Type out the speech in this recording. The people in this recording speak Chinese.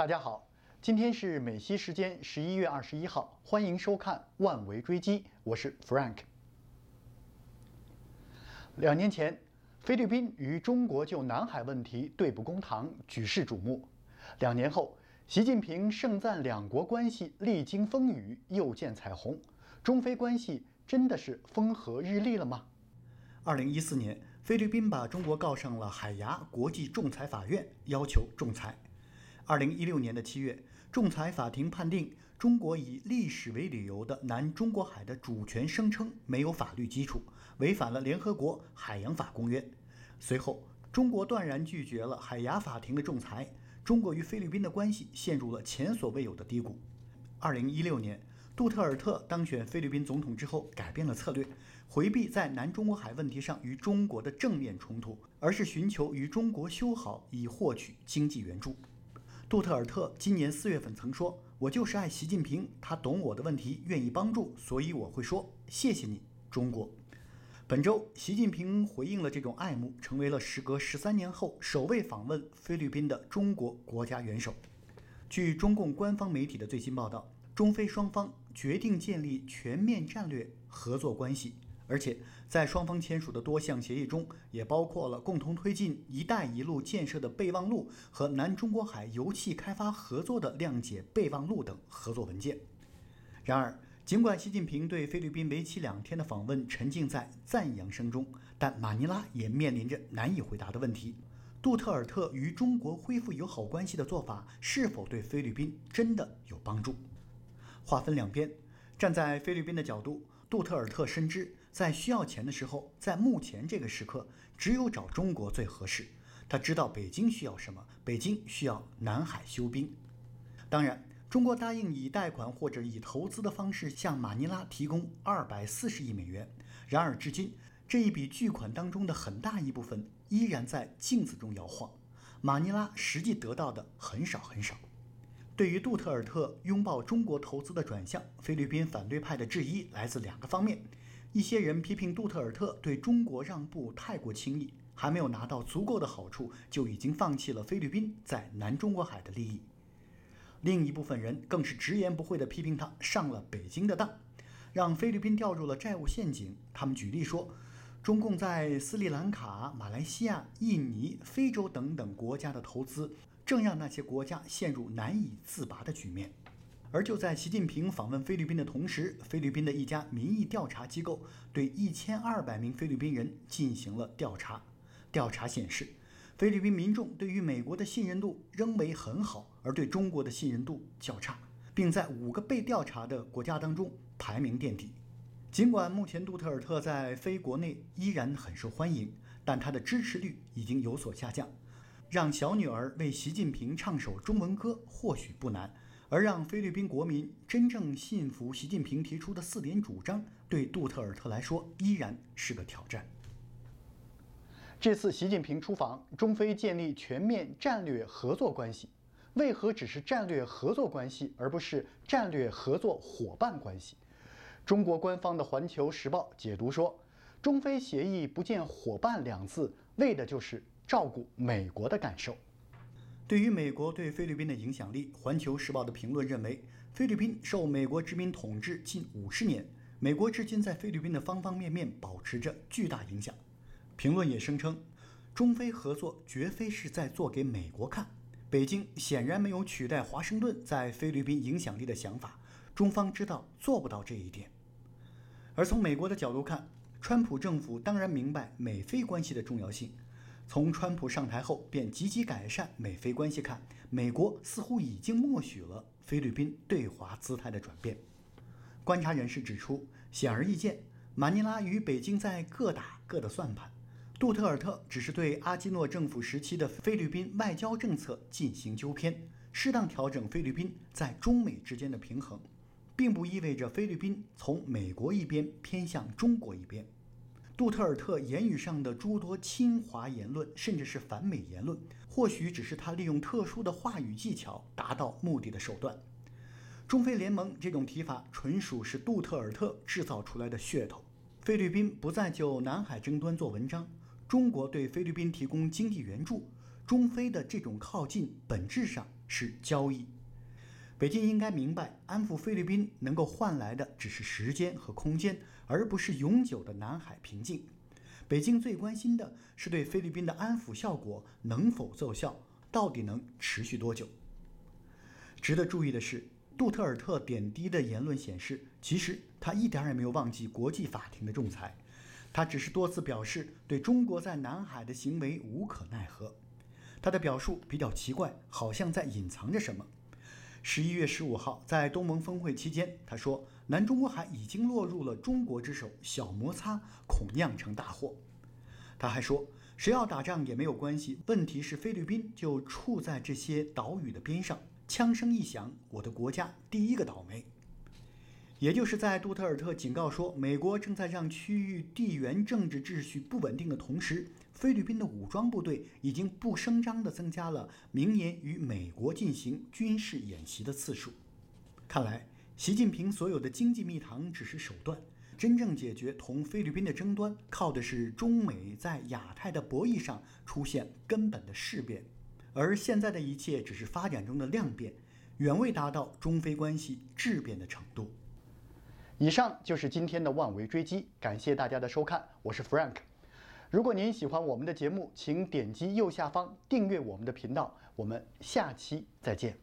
大家好，今天是美西时间十一月二十一号，欢迎收看《万维追击》，我是 Frank。两年前，菲律宾与中国就南海问题对簿公堂，举世瞩目。两年后，习近平盛赞两国关系历经风雨又见彩虹，中菲关系真的是风和日丽了吗？二零一四年，菲律宾把中国告上了海牙国际仲裁法院，要求仲裁。二零一六年的七月，仲裁法庭判定中国以历史为理由的南中国海的主权声称没有法律基础，违反了联合国海洋法公约。随后，中国断然拒绝了海牙法庭的仲裁，中国与菲律宾的关系陷入了前所未有的低谷。二零一六年，杜特尔特当选菲律宾总统之后，改变了策略，回避在南中国海问题上与中国的正面冲突，而是寻求与中国修好，以获取经济援助。杜特尔特今年四月份曾说：“我就是爱习近平，他懂我的问题，愿意帮助，所以我会说谢谢你，中国。”本周，习近平回应了这种爱慕，成为了时隔十三年后首位访问菲律宾的中国国家元首。据中共官方媒体的最新报道，中菲双方决定建立全面战略合作关系。而且，在双方签署的多项协议中，也包括了共同推进“一带一路”建设的备忘录和南中国海油气开发合作的谅解备忘录等合作文件。然而，尽管习近平对菲律宾为期两天的访问沉浸在赞扬声中，但马尼拉也面临着难以回答的问题：杜特尔特与中国恢复友好关系的做法是否对菲律宾真的有帮助？话分两边，站在菲律宾的角度。杜特尔特深知，在需要钱的时候，在目前这个时刻，只有找中国最合适。他知道北京需要什么，北京需要南海修兵。当然，中国答应以贷款或者以投资的方式向马尼拉提供二百四十亿美元。然而，至今这一笔巨款当中的很大一部分依然在镜子中摇晃，马尼拉实际得到的很少很少。对于杜特尔特拥抱中国投资的转向，菲律宾反对派的质疑来自两个方面：一些人批评杜特尔特对中国让步太过轻易，还没有拿到足够的好处，就已经放弃了菲律宾在南中国海的利益；另一部分人更是直言不讳地批评他上了北京的当，让菲律宾掉入了债务陷阱。他们举例说，中共在斯里兰卡、马来西亚、印尼、非洲等等国家的投资。正让那些国家陷入难以自拔的局面。而就在习近平访问菲律宾的同时，菲律宾的一家民意调查机构对一千二百名菲律宾人进行了调查。调查显示，菲律宾民众对于美国的信任度仍为很好，而对中国的信任度较差，并在五个被调查的国家当中排名垫底。尽管目前杜特尔特在非国内依然很受欢迎，但他的支持率已经有所下降。让小女儿为习近平唱首中文歌或许不难，而让菲律宾国民真正信服习近平提出的四点主张，对杜特尔特来说依然是个挑战。这次习近平出访，中非建立全面战略合作关系，为何只是战略合作关系，而不是战略合作伙伴关系？中国官方的《环球时报》解读说，中非协议不见“伙伴”两字，为的就是。照顾美国的感受。对于美国对菲律宾的影响力，《环球时报》的评论认为，菲律宾受美国殖民统治近五十年，美国至今在菲律宾的方方面面保持着巨大影响。评论也声称，中菲合作绝非是在做给美国看，北京显然没有取代华盛顿在菲律宾影响力的想法，中方知道做不到这一点。而从美国的角度看，川普政府当然明白美菲关系的重要性。从川普上台后便积极改善美菲关系看，美国似乎已经默许了菲律宾对华姿态的转变。观察人士指出，显而易见，马尼拉与北京在各打各的算盘。杜特尔特只是对阿基诺政府时期的菲律宾外交政策进行纠偏，适当调整菲律宾在中美之间的平衡，并不意味着菲律宾从美国一边偏向中国一边。杜特尔特言语上的诸多侵华言论，甚至是反美言论，或许只是他利用特殊的话语技巧达到目的的手段。中非联盟这种提法，纯属是杜特尔特制造出来的噱头。菲律宾不再就南海争端做文章，中国对菲律宾提供经济援助，中非的这种靠近，本质上是交易。北京应该明白，安抚菲律宾能够换来的只是时间和空间，而不是永久的南海平静。北京最关心的是对菲律宾的安抚效果能否奏效，到底能持续多久？值得注意的是，杜特尔特点滴的言论显示，其实他一点也没有忘记国际法庭的仲裁，他只是多次表示对中国在南海的行为无可奈何。他的表述比较奇怪，好像在隐藏着什么。十一月十五号，在东盟峰会期间，他说：“南中国海已经落入了中国之手，小摩擦恐酿成大祸。”他还说：“谁要打仗也没有关系，问题是菲律宾就处在这些岛屿的边上，枪声一响，我的国家第一个倒霉。”也就是在杜特尔特警告说美国正在让区域地缘政治秩序不稳定的同时，菲律宾的武装部队已经不声张地增加了明年与美国进行军事演习的次数。看来，习近平所有的经济蜜糖只是手段，真正解决同菲律宾的争端，靠的是中美在亚太的博弈上出现根本的事变。而现在的一切只是发展中的量变，远未达到中非关系质变的程度。以上就是今天的万维追击，感谢大家的收看，我是 Frank。如果您喜欢我们的节目，请点击右下方订阅我们的频道。我们下期再见。